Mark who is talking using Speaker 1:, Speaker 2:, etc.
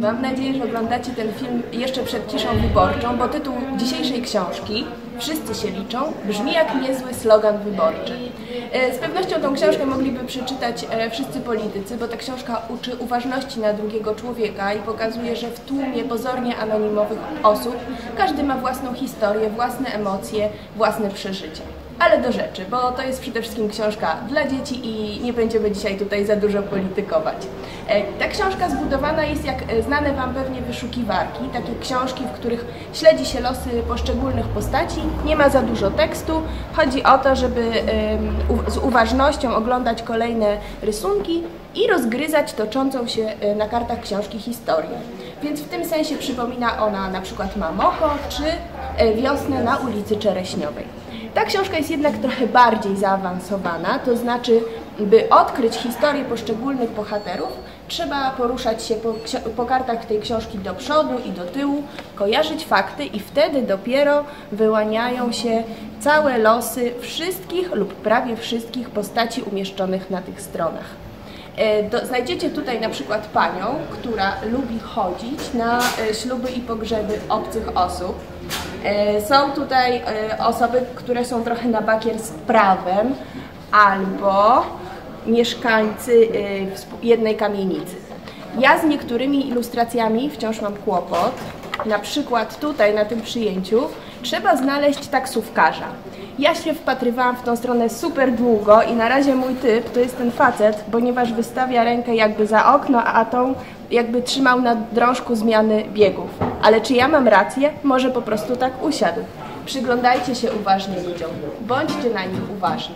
Speaker 1: Mam nadzieję, że oglądacie ten film jeszcze przed ciszą wyborczą, bo tytuł dzisiejszej książki Wszyscy się liczą brzmi jak niezły slogan wyborczy. E, Z pewnością tą książkę mogliby przeczytać e, wszyscy politycy, bo ta książka uczy uważności na drugiego człowieka i pokazuje, że w tłumie pozornie anonimowych osób każdy ma własną historię, własne emocje, własne przeżycia. Ale do rzeczy, bo to jest przede wszystkim książka dla dzieci i nie będziemy dzisiaj tutaj za dużo politykować. E, Ta książka zbudowana jest jak e, znane Wam pewnie wyszukiwarki, takie książki, w których śledzi się losy poszczególnych postaci, nie ma za dużo tekstu. Chodzi o to, żeby z uważnością oglądać kolejne rysunki i rozgryzać toczącą się e, na kartach książki historię. Więc w tym sensie przypomina ona na przykład Mamocho czy Wiosnę na ulicy Czereśniowej. Ta książka jest jednak trochę bardziej zaawansowana, to znaczy, by odkryć historię poszczególnych bohaterów, trzeba poruszać się po, po kartach tej książki do przodu i do tyłu, kojarzyć fakty i wtedy dopiero wyłaniają się całe losy wszystkich lub prawie wszystkich postaci umieszczonych na tych stronach. E, Do, znajdziecie tutaj na przykład panią, która lubi chodzić na e, śluby i pogrzeby obcych osób. E, Są tutaj osoby, które są trochę na bakier z prawem, albo mieszkańcy wspó- jednej kamienicy. Ja z niektórymi ilustracjami wciąż mam kłopot. Na przykład tutaj na tym przyjęciu trzeba znaleźć taksówkarza. Ja się wpatrywałam w tą stronę super długo i na razie mój typ to jest ten facet, ponieważ wystawia rękę jakby za okno, a tą jakby trzymał na drążku zmiany biegów. Ale czy ja mam rację? Może po prostu tak usiadł. Przyglądajcie się uważnie ludziom. Bądźcie na nich uważni.